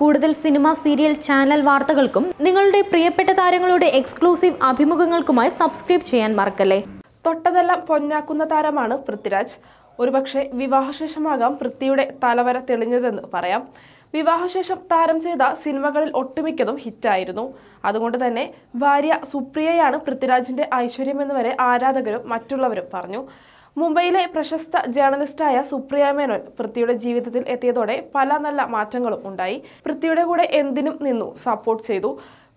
കൂടുതൽ cinema serial channel വാർത്തകൾക്കും നിങ്ങളുടെ പ്രിയപ്പെട്ട താരങ്ങളുടെ എക്സ്ക്ലൂസീവ് അഭിമുഖങ്ങൾക്കുമായി സബ്സ്ക്രൈബ് ചെയ്യാൻ മറക്കല്ലേ? തൊട്ടതെല്ലാം പൊന്നാക്കുന്ന താരമാണ് പൃഥ്വിരാജ്. ഒരുപക്ഷെ വിവാഹശേഷമാകാം പൃഥ്വിയുടെ തലവര തെളിഞ്ഞതെന്ന് പറയാം. വിവാഹശേഷം താരം ചെയ്ത സിനിമകളിൽ ഒട്ടുമിക്കതും ഹിറ്റായിരുന്നു. അതുകൊണ്ട് തന്നെ ഭാര്യ സുപ്രിയയാണ് പൃഥ്വിരാജിന്റെ ഐശ്വര്യമെന്ന് വരെ ആരാധകരും മറ്റുള്ളവരും പറഞ്ഞു. മുംബൈയിലെ പ്രശസ്ത ജേർണലിസ്റ്റായ സുപ്രിയ മേനോൻ പൃഥ്വിയുടെ ജീവിതത്തിൽ എത്തിയതോടെ പല നല്ല മാറ്റങ്ങളും ഉണ്ടായി. പൃഥ്വിയുടെ കൂടെ എന്തിനും നിന്നു സപ്പോർട്ട് ചെയ്തു.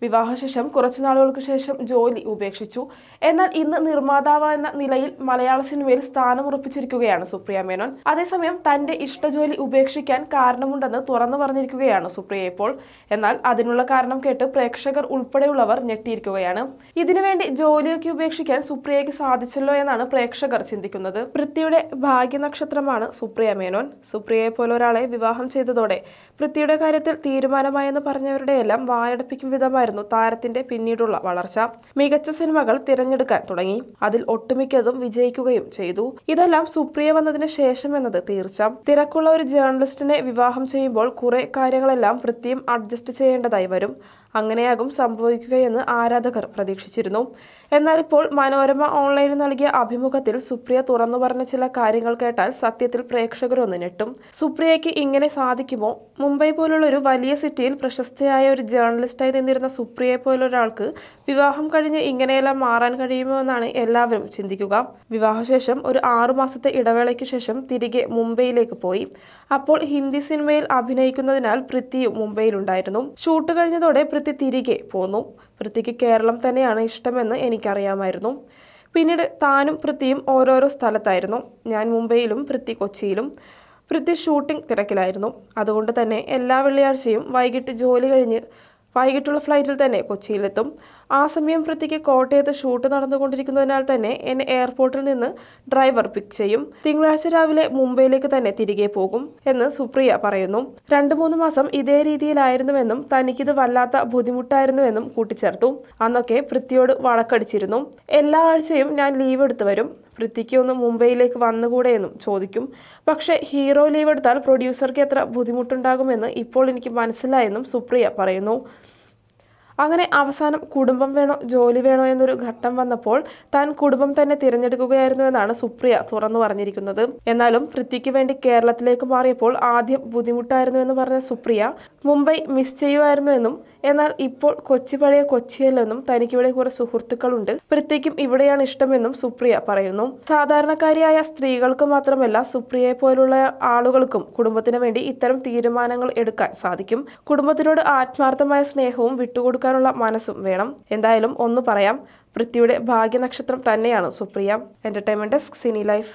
വിവാഹശേഷം കുറച്ചു നാളുകൾക്ക് ശേഷം ജോലി ഉപേക്ഷിച്ചു. എന്നാൽ ഇന്ന് നിർമ്മാതാവ് എന്ന നിലയിൽ മലയാള സിനിമയിൽ സ്ഥാനമുറപ്പിച്ചിരിക്കുകയാണ് സുപ്രിയ മേനോൻ. അതേസമയം തന്റെ ഇഷ്ട ഇഷ്ടജോലി ഉപേക്ഷിക്കാൻ കാരണമുണ്ടെന്ന് തുറന്നു പറഞ്ഞിരിക്കുകയാണ് സുപ്രിയ ഇപ്പോൾ. എന്നാൽ അതിനുള്ള കാരണം കേട്ട് പ്രേക്ഷകർ ഉൾപ്പെടെയുള്ളവർ ഞെട്ടിയിരിക്കുകയാണ്. ഇതിനുവേണ്ടി ജോലിയൊക്കെ ഉപേക്ഷിക്കാൻ സുപ്രിയയ്ക്ക് സാധിച്ചല്ലോ എന്നാണ് പ്രേക്ഷകർ ചിന്തിക്കുന്നത്. പൃഥ്വിയുടെ ഭാഗ്യനക്ഷത്രമാണ് സുപ്രിയ മേനോൻ. സുപ്രിയയെ പോലെ ഒരാളെ വിവാഹം ചെയ്തതോടെ പൃഥ്വിയുടെ കാര്യത്തിൽ തീരുമാനമായെന്ന് പറഞ്ഞവരുടെയെല്ലാം വായടപ്പിക്കും വിധമായിരുന്നു താരത്തിന്റെ പിന്നീടുള്ള വളർച്ച മികച്ച സിനിമകൾ തിരഞ്ഞെടുക്കാൻ തുടങ്ങി. അതിൽ ഒട്ടുമിക്കതും വിജയിക്കുകയും ചെയ്തു. ഇതെല്ലാം സുപ്രിയ വന്നതിന് ശേഷം എന്നത് തീർച്ച. തിരക്കുള്ള ഒരു ജേർണലിസ്റ്റിനെ വിവാഹം ചെയ്യുമ്പോൾ കുറെ കാര്യങ്ങളെല്ലാം വൃത്തിയും അഡ്ജസ്റ്റ് ചെയ്യേണ്ടതായി വരും. അങ്ങനെയാകും സംഭവിക്കുകയെന്ന് ആരാധകർ പ്രതീക്ഷിച്ചിരുന്നു. എന്നാൽ ഇപ്പോൾ മനോരമ ഓൺലൈനിൽ നൽകിയ അഭിമുഖത്തിൽ സുപ്രിയ തുറന്നു പറഞ്ഞ ചില കാര്യങ്ങൾ കേട്ടാൽ സത്യത്തിൽ പ്രേക്ഷകരൊന്ന് ഞെട്ടും. സുപ്രിയയ്ക്ക് ഇങ്ങനെ സാധിക്കുമോ? മുംബൈ പോലുള്ള ഒരു വലിയ സിറ്റിയിൽ പ്രശസ്തയായ ഒരു ജേർണലിസ്റ്റായി നിന്നിരുന്ന സുപ്രിയയെ പോലൊരാൾക്ക് വിവാഹം കഴിഞ്ഞ് ഇങ്ങനെയെല്ലാം മാറാൻ കഴിയുമോ എന്നാണ് എല്ലാവരും ചിന്തിക്കുക. വിവാഹശേഷം ഒരു ആറുമാസത്തെ ഇടവേളയ്ക്ക് ശേഷം തിരികെ മുംബൈയിലേക്ക് പോയി. അപ്പോൾ ഹിന്ദി സിനിമയിൽ അഭിനയിക്കുന്നതിനാൽ പൃഥ്വിയും മുംബൈയിലുണ്ടായിരുന്നു. ഷൂട്ട് കഴിഞ്ഞതോടെ പൃഥ്വി തിരികെ പോന്നു. പൃഥ്വിക്ക് കേരളം തന്നെയാണ് ഇഷ്ടമെന്ന് എനിക്കറിയാമായിരുന്നു. പിന്നീട് താനും പൃഥ്വിയും ഓരോരോ സ്ഥലത്തായിരുന്നു. ഞാൻ മുംബൈയിലും പൃഥ്വി കൊച്ചിയിലും. പൃഥ്വി ഷൂട്ടിംഗ് തിരക്കിലായിരുന്നു. അതുകൊണ്ട് തന്നെ എല്ലാ വെള്ളിയാഴ്ചയും വൈകിട്ട് ജോലി കഴിഞ്ഞ് വൈകിട്ടുള്ള ഫ്ലൈറ്റിൽ തന്നെ കൊച്ചിയിലെത്തും. ആ സമയം പൃഥ്വിക്ക് കോട്ടയത്ത് ഷൂട്ട് നടന്നുകൊണ്ടിരിക്കുന്നതിനാൽ തന്നെ എന്നെ എയർപോർട്ടിൽ നിന്ന് ഡ്രൈവർ പിക്ക് ചെയ്യും. തിങ്കളാഴ്ച രാവിലെ മുംബൈയിലേക്ക് തന്നെ തിരികെ പോകും എന്ന് സുപ്രിയ പറയുന്നു. രണ്ടു മൂന്ന് മാസം ഇതേ രീതിയിലായിരുന്നുവെന്നും തനിക്കിത് വല്ലാത്ത ബുദ്ധിമുട്ടായിരുന്നുവെന്നും കൂട്ടിച്ചേർത്തു. അന്നൊക്കെ പൃഥ്വിയോട് വഴക്കടിച്ചിരുന്നു. എല്ലാ ആഴ്ചയും ഞാൻ ലീവ് എടുത്തു വരും. പൃഥ്വിക്ക് ഒന്ന് മുംബൈയിലേക്ക് വന്നുകൂടെ എന്നും ചോദിക്കും. പക്ഷേ ഹീറോ ലീവ് എടുത്താൽ പ്രൊഡ്യൂസർക്ക് എത്ര ബുദ്ധിമുട്ടുണ്ടാകുമെന്ന് ഇപ്പോൾ എനിക്ക് മനസ്സിലായെന്നും സുപ്രിയ പറയുന്നു. അങ്ങനെ അവസാനം കുടുംബം വേണോ ജോലി വേണോ എന്നൊരു ഘട്ടം വന്നപ്പോൾ താൻ കുടുംബം തന്നെ തിരഞ്ഞെടുക്കുകയായിരുന്നു എന്നാണ് സുപ്രിയ തുറന്നു പറഞ്ഞിരിക്കുന്നത്. എന്നാലും പൃഥ്വിക്ക് വേണ്ടി കേരളത്തിലേക്ക് മാറിയപ്പോൾ ആദ്യം ബുദ്ധിമുട്ടായിരുന്നു എന്ന് പറഞ്ഞ സുപ്രിയ മുംബൈ മിസ് ചെയ്യുമായിരുന്നു എന്നും എന്നാൽ ഇപ്പോൾ കൊച്ചി പഴയ കൊച്ചിയല്ലെന്നും തനിക്കിവിടെ കുറെ സുഹൃത്തുക്കളുണ്ട്. പൃഥ്വിക്കും ഇവിടെയാണ് ഇഷ്ടമെന്നും സുപ്രിയ പറയുന്നു. സാധാരണക്കാരിയായ സ്ത്രീകൾക്ക് മാത്രമല്ല സുപ്രിയയെ പോലുള്ള ആളുകൾക്കും കുടുംബത്തിന് വേണ്ടി ഇത്തരം തീരുമാനങ്ങൾ എടുക്കാൻ സാധിക്കും. കുടുംബത്തിനോട് ആത്മാർത്ഥമായ സ്നേഹവും വിട്ടുകൊടുക്കാനുള്ള മനസ്സും വേണം. എന്തായാലും ഒന്ന് പറയാം പൃഥ്വിയുടെ ഭാഗ്യനക്ഷത്രം തന്നെയാണ് Supriya. Entertainment desk cine life